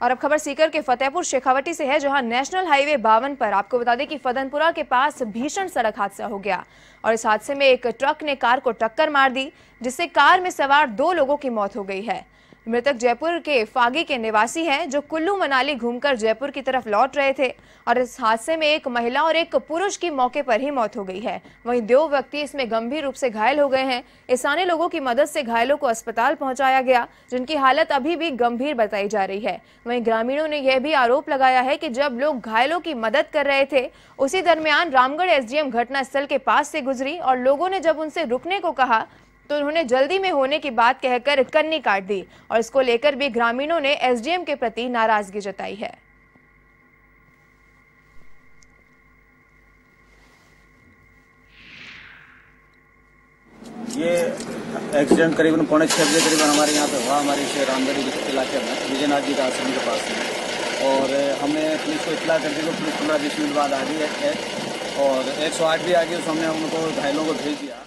और अब खबर सीकर के फतेहपुर शेखावटी से है, जहाँ नेशनल हाईवे बावन पर आपको बता दें कि फदनपुरा के पास भीषण सड़क हादसा हो गया और इस हादसे में एक ट्रक ने कार को टक्कर मार दी, जिससे कार में सवार दो लोगों की मौत हो गई है। मृतक जयपुर के फागी के निवासी हैं, जो कुल्लू मनाली घूमकर जयपुर की तरफ़ लौट रहे थे। और इस हादसे में एक महिला और एक पुरुष की मौके पर ही मौत हो गई है। वहीं दो व्यक्ति इसमें गंभीर रूप से घायल हो गए हैं। स्थानीय लोगों की मदद से घायलों को अस्पताल पहुँचाया गया, जिनकी हालत अभी भी गंभीर बताई जा रही है। वहीं ग्रामीणों ने यह भी आरोप लगाया है कि जब लोग घायलों की मदद कर रहे थे, उसी दरमियान रामगढ़ एसडीएम घटनास्थल के पास से गुजरी और लोगों ने जब उनसे रुकने को कहा तो उन्होंने जल्दी में होने की बात कहकर कन्नी काट दी और इसको लेकर भी ग्रामीणों ने एसडीएम के प्रति नाराज़गी जताई है। ये एक्सीडेंट करीबन पौने छः बजे करीबन हमारे यहाँ पे हुआ। हमारे इस रामगढ़ी इलाके में, विजयनाथ जी का आश्रम के पास में। और हमने पुलिस को इतला कर दी तो पुलिस पंद्रह बीस मिनट बाद आ गई है। और एक सौ आठ भी आ गई उस हमने उनको घायलों को भेज दिया।